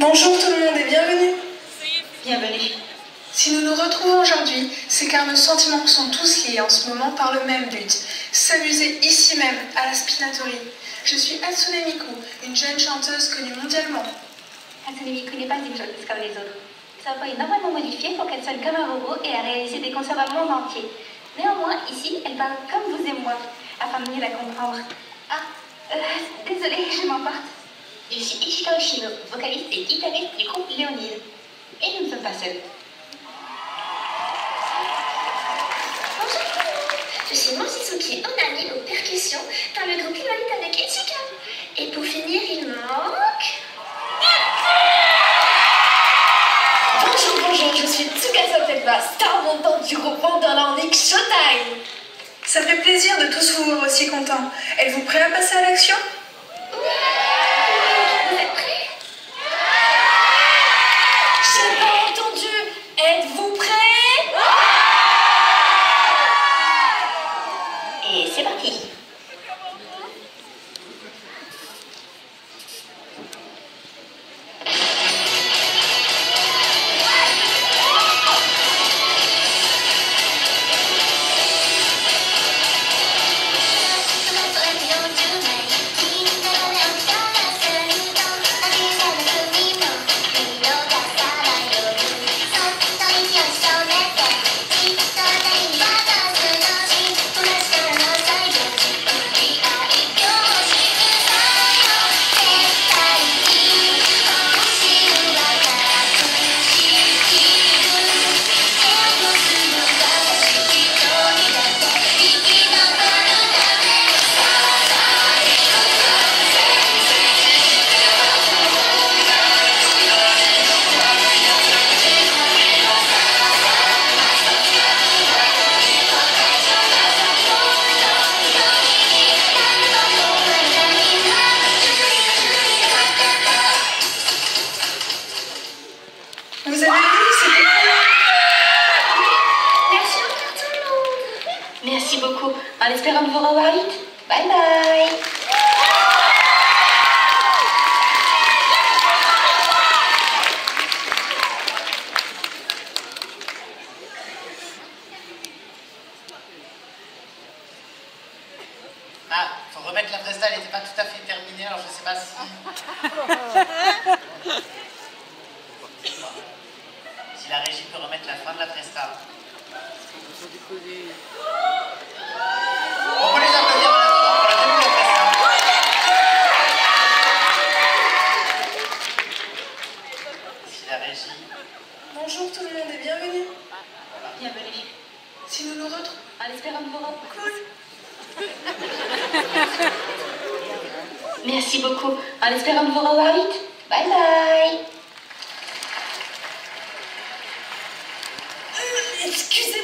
Bonjour tout le monde et bienvenue. Bienvenue. Si nous nous retrouvons aujourd'hui, c'est car nos sentiments sont tous liés en ce moment par le même but, s'amuser ici même, à la Spinatory. Je suis Hatsune Miku, une jeune chanteuse connue mondialement. Hatsune Miku n'est pas une chanteuse comme les autres. Sa voix est normalement modifiée pour qu'elle sonne comme un robot et a réalisé des concerts dans le monde entier. Néanmoins, ici, elle parle comme vous et moi, afin de mieux la comprendre. Ah, euh, désolée, je m'emporte. Je suis Ishika Oshino, vocaliste et guitariste du groupe Léonide. Et nous ne sommes pas seuls. Bonjour je suis Mochizuki Onami aux percussions dans le groupe Ivalite avec Ichika. Et pour finir, il manque... Bonjour, bonjour, je suis Tsukasa Tenma, star montante du groupe Wonderlandic Showtime. Ça fait plaisir de tous vous voir aussi contents. Êtes-vous prêts à passer à l'action? Merci encore tout le monde Merci beaucoup. En espérant de vous revoir vite. Bye bye. Ah, faut remettre la presta, elle n'était pas tout à fait terminée, alors je sais pas si. si la régie peut remettre la fin de la presta. On peut les applaudir en attendant pour le début de la presta. Si la régie. Bonjour tout le monde et bienvenue. Bienvenue. Si nous nous retrouvons... De vous revoir. Cool. Merci beaucoup. En espérant de vous revoir vite. Bye bye. excusez